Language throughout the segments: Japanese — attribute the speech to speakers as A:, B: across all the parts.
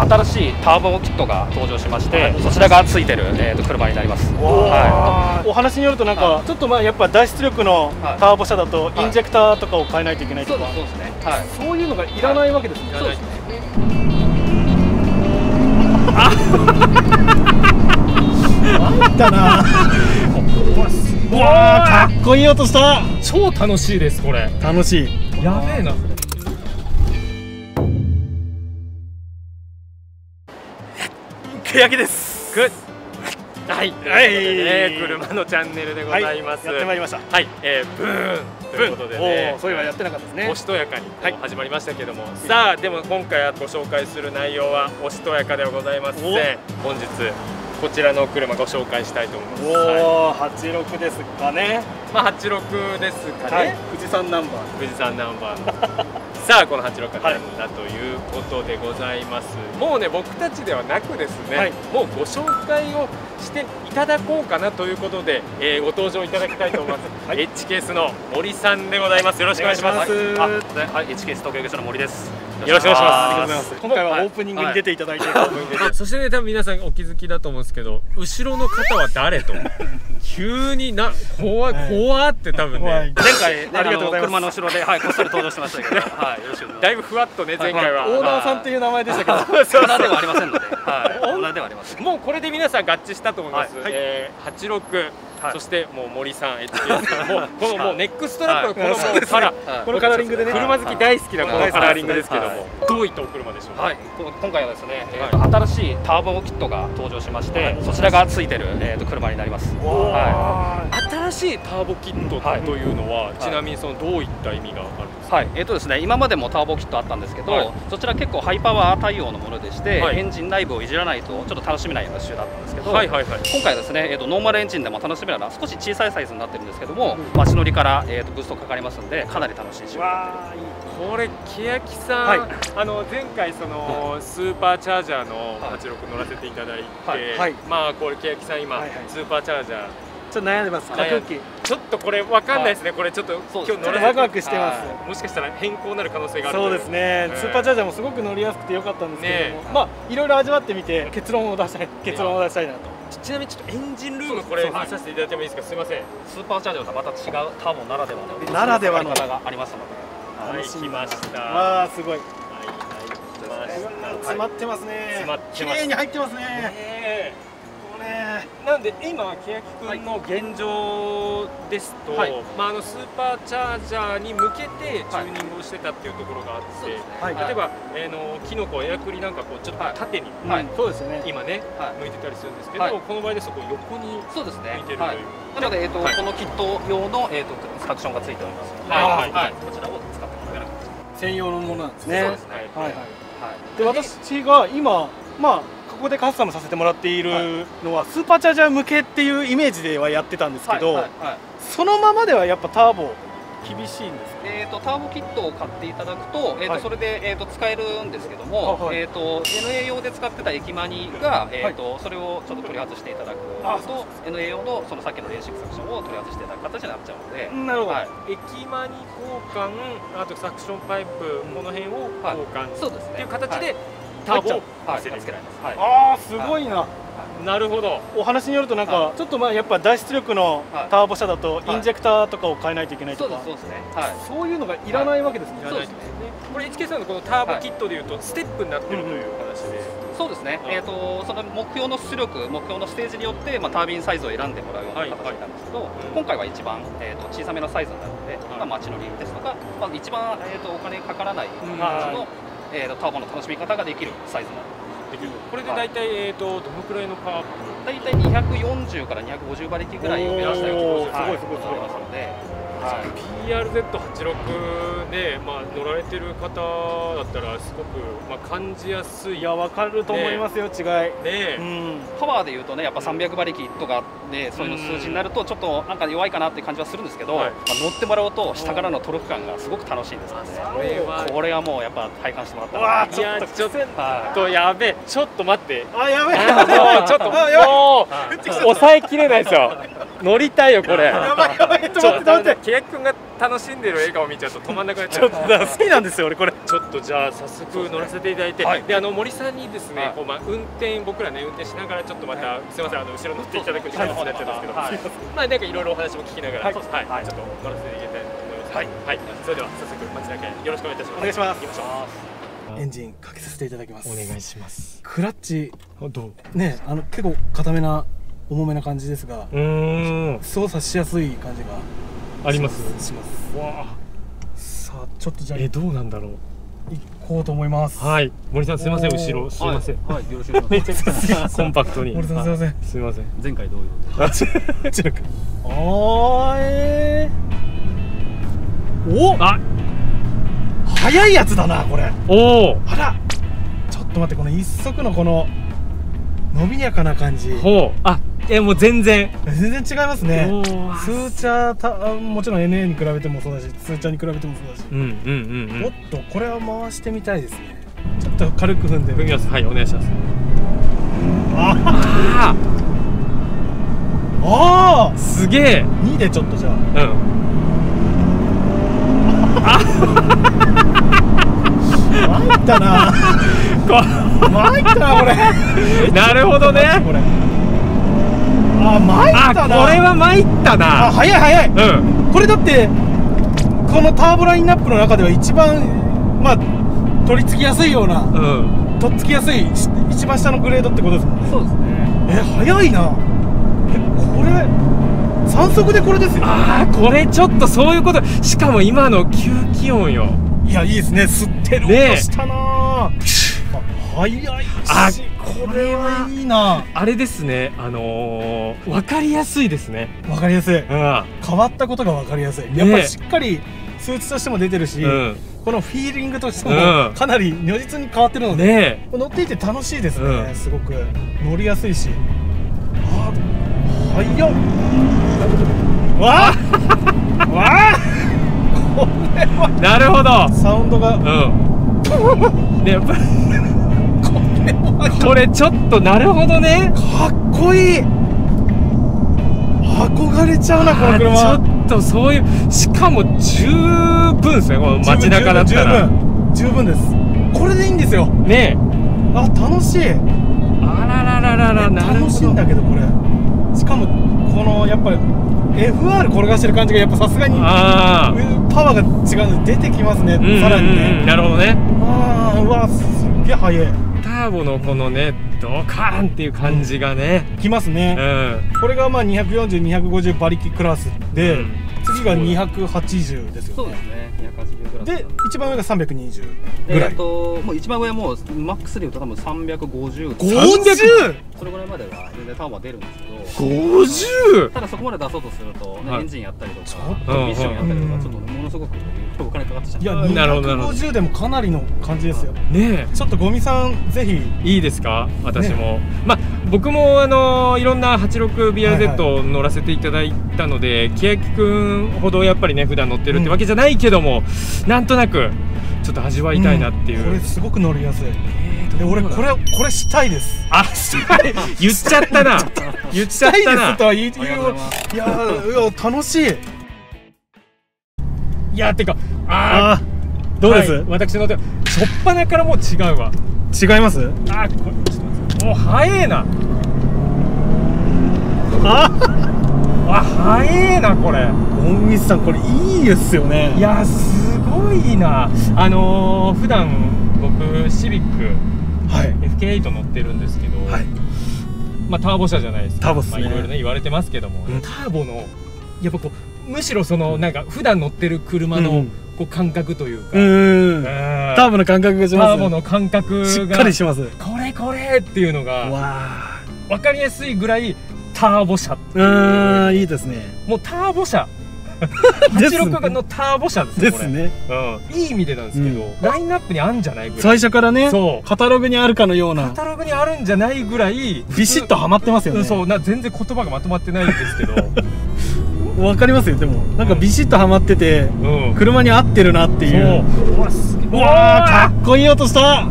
A: 新しいターボキットが登場しまして、はい、そちらがついてる、えーと、車になります、
B: はい、お話によるとなんか、はい、ちょっとまあやっぱ大出力のターボ車だとインジェクターとかを変えないといけないとか、そうですね、はい、そういうのがいらないわけですね、そうですね。あったな。うわかっこいい音した。
C: 超楽しいですこれ。
B: 楽し
C: い。やべえな
B: 欅です。
C: グッはい、はい、えー、車のチャンネルでございます、
B: はい、やってまいりました。
C: はい、えー、ブーン。ということでね。
B: そういえばやってなかったですね。
C: おしとやかに始まりましたけども、はい、さあでも今回ご紹介する内容はおしとやかではございません。本日こちらの車ご紹介したいと思います。お
B: お、はい、86ですかね。
C: まあ86ですかね、はい、
B: 富士山ナンバー。
C: 富士山ナンバーさあこの86がなんだということでございます、はい、もうね僕たちではなくですね、はい、もうご紹介をしていただこうかなということで、えー、ご登場いただきたいと思います、はい、H ケースの森さんでございます。よろしくお願いします。
A: はい、H ケース東京の森です
C: よろしくお願いします。
B: 今回はオープニングに出ていただいて、
C: そしてね多分皆さんお気づきだと思うんですけど後ろの方は誰と？急にな怖い怖って多分ね。
A: 前回、ね、ありがとうございます。車の後ろで、はい、こっそり登場してましたけど、はい、よろしく
C: だいぶふわっとね前回は、
B: オーナーさんっていう名前でしたけど。
A: オーナーではありませんので、はい、オーナーではありません
C: もうこれで皆さん合致したと思います、はい、えー、86そしてもう森さん HK さんも このもうネックストラップのこのもうカラー。
B: このカラーリングでね。
C: 車好き大好きなこのカラーリングですけども。どういったお車でしょうか、はい、
A: 今回はですね、えーと新しいターボキットが登場しまして、そちらがついてる、えー、と車になります、
C: はい、新しいターボキットというのは、ちなみにそのどういった意味があるんですか、
A: はい。えーとですね、今までもターボキットあったんですけど、そちら結構ハイパワー対応のものでして、エンジン内部をいじらないとちょっと楽しめないような仕様だったんですけど、はいはいはい、今回ですね、えー、とノーマルエンジンでも楽しめるような少し小さいサイズになってるんですけども、うん、街乗りから、えー、とブーストかかりますんでかなり楽しい仕様
C: これ欅さん、はい、あの前回そのスーパーチャージャーの86乗らせていただいて、はい、まあこれ欅さん今、はいはい、スーパーチャージャー。
B: ちょっと悩んでます。空気
C: ちょっとこれわかんないですね、これちょっと
B: 今日乗らワクワクしてます。
C: もしかしたら変更なる可能性があ
B: る。そうですね、スーパーチャージャーもすごく乗りやすくてよかったんですけども、ね、まあいろいろ味わってみて結論を出したい結論を出したいなと。
C: ちなみにちょっとエンジンルームこれ見させていただいてもいいですか？すみません。
A: スーパーチャージャーとまた違うターボならではの
B: ならではの
A: 方がありますの
C: で。はい来ました
B: わあすごい。詰まってますね。詰まって綺麗に入ってますね
C: なんで今欅君の現状ですと、はい、まあ、あのスーパーチャージャーに向けてチューニングをしてたっていうところがあって、はい、例えば、えー、のキノコエアクリなんかこうちょっと縦に、
B: はい、そうですね。
C: 今ね、向いてたりするんですけど、この場合ですとこう横に
A: そうですね。
C: 向いてるという。
A: なので、えーとこのキット用の、えーと、サクションがついておりますので、はい。はい。こちらを使ってもらえる
B: 専用のものなんですね。
A: そうですね。はい。はい。
B: で私が今まあこでカスタムさせてもらっているのは、スーパーチャージャー向けっていうイメージではやってたんですけど、そのままではやっぱターボ厳しいんです
A: えーと、ターボキットを買っていただくと,、えーと、はい、それで、えーと、使えるんですけども、はい、えー、と NA 用で使ってた駅マニが、えーとそれをちょっと取り外していただくと NA 用のそのさっきのレーシングサクションを取り外していただく形になっちゃうので
C: なるほど、はい、駅マニ交換あとサクションパイプ、この辺を交換、そうですね。っていう形で、ターボをつけられます、
B: はい、ああすごいな、
C: なるほど。
B: お話によるとなんか、はい、ちょっとまあやっぱ大出力のターボ車だとインジェクターとかを変えないといけないとか、そうですね、はい、そういうのがいらないわけですね、そうですね。
C: これ HK さんのこのターボキットでいうとステップになってるという話で、
A: そうですね、えーと、その目標の出力、目標のステージによって、まあ、タービンサイズを選んでもらうような形なんですけど、はい。はい、今回は一番、えーと、小さめのサイズになるので、はい、まあ、街乗りですとか、まあ、一番、えーと、お金かからない形の、えー、とターボの楽しみ方ができるサイズになる
C: できる。これで大体、えーと、どのくらいのパワー
A: 大体240から250馬力ぐらいを目指したようなすごいすごいすごい。ますので。
C: はい、PRZ86 で、まあ、乗られてる方だったらすごく、まあ、感じやすい。
B: い。や分かると思い。ますよ、ね、違い、
A: ねうん、パワーでい。うとねやっぱ300馬力とかでそうい。うの数字になるとちょっとなんか弱い。かなって感じはするんですけど、はい、まあ、乗ってもらうと下からのトルク感がすごく楽しい。んですので、これはもうやっぱ体感してもらったら
C: ちょっとちょっとやべえちょっと待って
B: あやべえ
C: ちょっともう抑えきれない。ですよ乗りたいよこれ。
B: やばいやばいちょっと待って。待って
C: ケイ君が楽しんでる笑顔見ちゃうと止まんなくなっちゃう
B: ちょっと好きなんですよ俺これ。
C: ちょっとじゃあ早速乗らせていただいて、
A: はい。
C: であの森さんにですね、
A: はい。
C: こうまあ運転僕らね運転しながらちょっとまた、すみませんあの後ろ乗っていただく時間になっちゃうんですけど、
A: はい。
C: まあなんかいろいろお話も聞きながら、
A: はい。
C: はい。
A: はい。
C: ちょっと乗らせていただきたいと思います。
A: はい。
C: はい、それでは早速街中へよろしくお願いいたします。
B: お願いします。
C: 行きましょう。
B: エンジンかけさせていただきます。
C: お願いします。
B: クラッチ。
C: どう？
B: ねあの結構固めな重めな感じですが
C: うーん。
B: 操作しやすい感じが
C: あります？
B: します。
C: わあ、
B: さあちょっとじゃあ
C: えどうなんだろう？
B: 行こうと思います。
C: はい、森さんすみません後ろ。すみません。
A: はい、はい、よろしくお願いします。
C: コンパクトに。
B: 森さんすいません。
C: はい。すみません。
A: 前回同様
C: あ
B: ちらくおーえー。お
C: あ、
B: 速いやつだなこれ。
C: おお。
B: あら。ちょっと待ってこの一足のこの伸びやかな感じ。
C: ほう。あ、えもう全然。
B: 全然違いますねスーチャーたあもちろん NA に比べてもそうだしスーチャーに比べてもそうだし、
C: うんうんうんう
B: おっ
C: ん。
B: とこれは回してみたいですねちょっと軽く踏んで
C: 踏みます。はい、お願いします。
B: あ
C: あ
B: あ
C: あ、すげえ。
B: 2でちょっとじゃあ
C: うん。
B: 参ったな 参ったなこれ
C: なるほどね。
B: これあ参
C: あ、
B: ったな
C: これは参った
B: あ
C: な。
B: 早い早い
C: うん。
B: これだってこのターボラインナップの中では一番まあ取り付きやすいような
C: うん。
B: 取っつきやすいし一番下のグレードってことですもんね
A: そうですね
B: え早いなえこれ3速でこれですよ
C: ああ、これちょっとそういうこと。しかも今の吸気音よ。
B: いやいいですね吸ってる音したなあ早いし
C: あ
B: これはいいな。
C: あれですね。あのー、わかりやすいですね。
B: わかりやすい。
C: うん。
B: 変わったことがわかりやすい。
C: ねえ
B: やっぱりしっかり数値としても出てるし、
C: うん。
B: このフィーリングとして
C: う
B: も
C: ん。
B: かなり如実に変わってるので、
C: ね
B: 乗っていて楽しいですね、
C: うん。
B: すごく。乗りやすいし。あ早っ。わあ。わあ。これは。
C: え。なるほど。
B: サウンドが。
C: うん。で、やっぱ
B: これは
C: これちょっとなるほどね。
B: かっこいい。憧れちゃうなこの車。
C: あちょっとそういうしかも十分ですねこの街中だったら。
B: 十分です。これでいいんですよ。
C: ね
B: あ楽しい。
C: えあららららら
B: 楽しいんだけどこれ。しかもこのやっぱり FR 転がしてる感じがやっぱさすがにパワーが違うので出てきますね、
C: うんうんうん
B: さらにね
C: なるほどね。
B: ああうわすっげえ速い。
C: ターボのこのねドカーンっていう感じがね。
B: きます
C: う
B: ね、
C: ん。
B: これがまあ240250馬力クラスで、
C: うん。
B: 次が280ですよね。
A: そうですね280グラス。
B: で一番上が320ぐらい、
A: えっともう一番上はもうマックスで言うと多分350
B: 50!
A: それぐらいまでは全然ターボは出るんですけど。
C: 50
A: ただそこまで出そうとすると、ね
C: はい。
A: エンジンやったりと
B: ちょ
A: か
B: っ
C: と。
A: ミッションやったりと
B: うん
A: かちょっとものすごくお金かかってきちゃう
B: いや
C: なるほどなるほど。
B: 250でもかなりの感じですよ。
C: ね
B: ちょっとゴミさんぜひ。
C: えいいですか私も、まあ僕もあのいろんな 86BRZ 乗らせていただいたので、欅くんほどやっぱりね普段乗ってるってわけじゃないけども、なんとなくちょっと味わいたいなっていう、
B: ん。これすごく乗りやすい。
C: えー
B: で俺これこれしたいです。
C: あ言っちゃったな。言っちゃっ
B: したいです
C: たな
B: いや楽しい
C: いやてかあ
B: あー。どうです、
C: はい。私の手しょっぱなからもう違うわ。
B: 違います？
C: あこれちょっと待って。もう早えな。
B: あ
C: あ早えなこれ。
B: 大水さんこれいいですよね。
C: いやすごいな。あのー、普段僕シビック
B: はい。
C: FK8 乗ってるんですけど、
B: はい。
C: まあターボ車じゃないですか。
B: ターボっすね。
C: まあ、いろいろね言われてますけども、
B: うん。
C: ターボのやっぱこうむしろそのなんか普段乗ってる車の
B: うん。
C: こう感覚というか、
B: うーん。
C: うん
B: ターボの感覚がします
C: ターボの感覚が。
B: しっかりします。
C: これこれっていうのが
B: わ
C: 分かりやすいぐらいターボ車
B: ーう。いいですね。
C: もうターボ車。
B: ですね。
C: 86のターボ車です
B: ね
C: うん、いい意味でなんですけど、ラインナップにあるんじゃないぐらい。
B: 最初からね
C: そう。
B: カタログにあるかのような。
C: カタログにあるんじゃないぐらい
B: ビシッとはまってますよね。
C: うんそう。な全然言葉がまとまってないんですけど、
B: わかりますよでも。なんかビシッとはまってて
C: うん、
B: 車に合ってるなっていう。
C: そう。うわすげえ
B: うわー。かっこいい音した。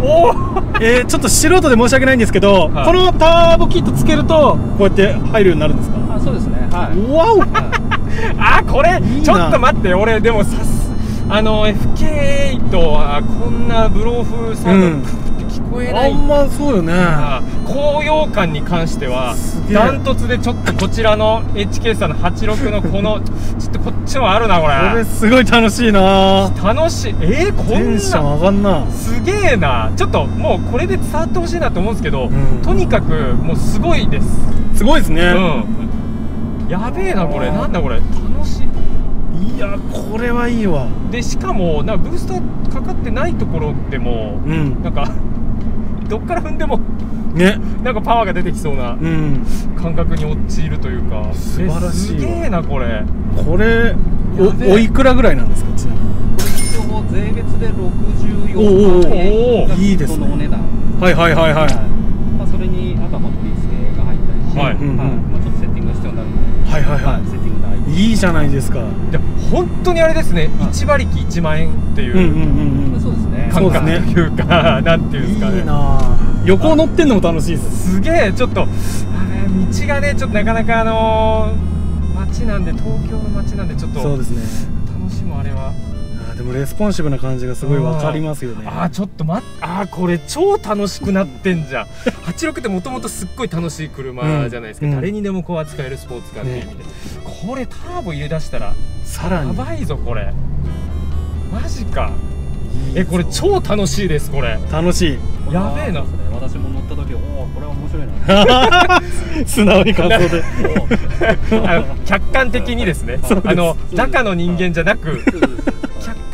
C: おおお
B: えー、ちょっと素人で申し訳ないんですけど、はい、このターボキットつけるとこうやって入るようになるんですか？
A: あそうですね。はい。
B: わお、
C: あこれちょっと待って俺でもさすあの FK8 はこんなブローフサウンド、うん聞こえない。
B: あんまそうよね。
C: 高揚感に関してはダントツでちょっとこちらの HK さんの86のこの ちょっとこっちもあるなこれ。
B: これすごい楽しいな。
C: 楽しい。えー、こんな
B: 上がんな。
C: すげえな。ちょっともうこれで伝わってほしいなと思うんですけど、うん、とにかくもうすごいです。
B: すごいですね。
C: うん。やべえなこれ。なんだこれ。楽しい。
B: いやこれはいいわ。
C: でしかもなブースターかかってないところでも、うん、なんかどっから踏んでもね。なんかパワーが出てきそうな感覚に陥るというか、うん、素晴らしいすげえなこれ。
B: これおおいくらぐらいなんですかちなみに？
A: これ一応税別で64万円がいいです、ね、のお値段。
B: はいはいはいはい、
A: まあ、それにあとは取り付けが入ったりして、はい。うんうん、まあ、ちょっとセッティングが必要になるので。
B: はいはいはい、はい、セッティングいいじゃないですか。
C: で本当にあれですね。1馬力1万円っていう,、うんうんうん、そうですね。感覚というか なんていうんですかね。いいな
B: 横乗ってんのも楽しいです。
C: すげえちょっとあれ道がねちょっとなかなかあのー、街なんで東京の街なんでちょっと
B: そうですね。
C: 楽しむあれは。
B: でもレスポンシブな感じがすごいわかりますよね。
C: ああちょっと待ってああこれ超楽しくなってんじゃん。86ってもともとすっごい楽しい車じゃないですか、うん、誰にでもこう扱えるスポーツカーっていう意味で、ね、これターボ入れ出したら
B: さらに。
C: やばいぞこれ。マジかえこれ超楽しいですこれ。
B: 楽しい。
C: やべえな、ね、
A: 私も乗った時おおこれは面白い
B: な。素直に感想で。
C: あの客観的にですね。あの中の人間じゃなく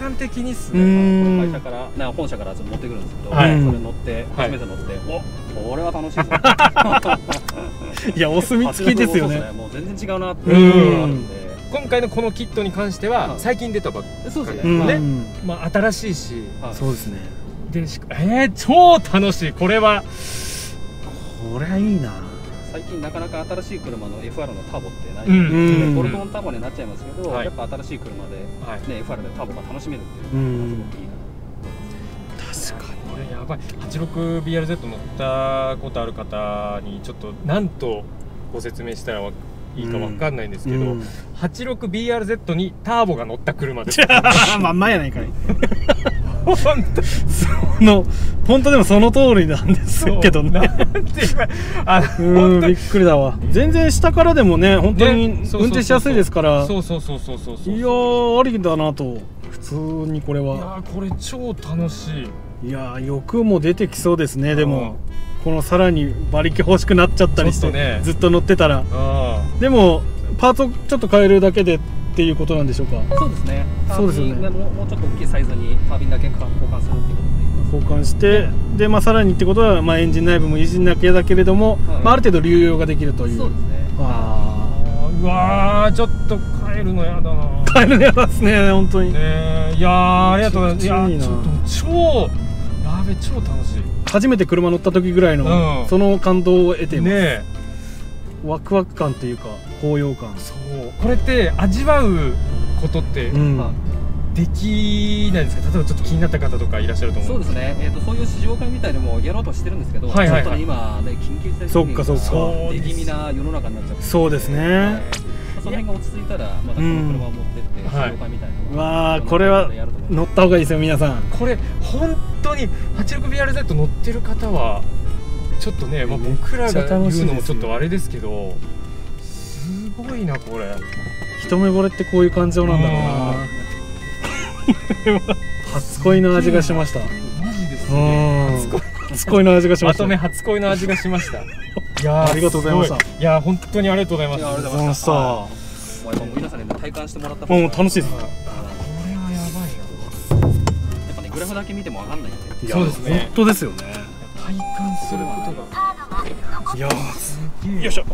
C: 観的にっす
A: ね。会社からな本社から持ってくるんですけど、はい、それ乗って初めて乗って、はい、おこれは楽しい
B: いやお墨付きですよね。
A: もう全然違うなっていうのがあるんで
C: 今回のこのキットに関しては最近出たばっかり。そうですね、まあ、新しいし、
B: そうですね。
C: でえー、超楽しい。これは。
B: これはいいな。
A: 最近なかなか新しい車の FR のターボってない。ので、うん、ボルトンターボになっちゃいますけど、はい、やっぱ新しい車で、はい。ね、FR でターボが楽しめるっていうのがすごくい。い
C: 確かにこれやばい 86BRZ 乗ったことある方にちょっと何とご説明したらいいか分かんないんですけど、うん、86BRZ にターボが乗った車です。
B: まんまやないかい。本当。その本当でもその通りなんですけどね。あうんびっくりだわ。全然下からでもね本当に運転しやすいですから。
C: そうそうそうそうそう
B: いやありだなと。普通にこれは。い
C: やこれ超楽し
B: い。いや欲も出てきそうですねでも。このさらに馬力欲しくなっちゃったりして、ね、ずっと乗ってたら。でもパーツをちょっと変えるだけでっていうことなんでしょうか？
A: そうですね。そうですよね。もうちょっと大きいサイズにタービンだけ交換するっていうこと
B: で交換してで、まあ、さらにってことは、まあ、エンジン内部もいじんなきゃだけれども、はい、まあ、ある程度流用ができるという。
A: そうですね。
C: あうわちょっと帰るのやだな。
B: 帰るのやだですね本当に。
C: ねいやありがとうございます。いやちょっと超やべ超楽しい。
B: 初めて車乗った時ぐらいの、うん、その感動を得てます。ねワクワク感というか高揚感。
C: そう。これって味わうことって、うん、できないですか？例えばちょっと気になった方とかいらっしゃると思
A: うそうですね、えーと、そういう試乗会みたいのもやろうとしてるんですけど、はいはいはい、今ね緊急事態宣言が出気味な世の中になっちゃって
B: そうですね、はい、
A: その辺が落ち着いたらまたこの車を持ってって試乗会みたいな、
B: うん、わあこれは乗った方がいいですよ皆さん。
C: これ本当に 86BRZ 乗ってる方はちょっとね、まあ、僕らが言うのもちょっとあれですけどすごいなこれ。
B: 一目惚れってこういう感情なんだろうな。初恋の味がしました。
C: マジですね。
B: 初恋の味がしました。
C: まとめ初恋の味がしました。いや
B: ありがとうございました
C: い。や本当にありがとうございます。ありがとうございました。
A: 皆さんに体感してもらった
B: もう楽しいです。これ
C: はやば
A: いなやっぱねグラフだけ見てもわかんないん
B: で。そうですね。本当ですよね
C: 体感することが。
B: いやすげえよいしょ。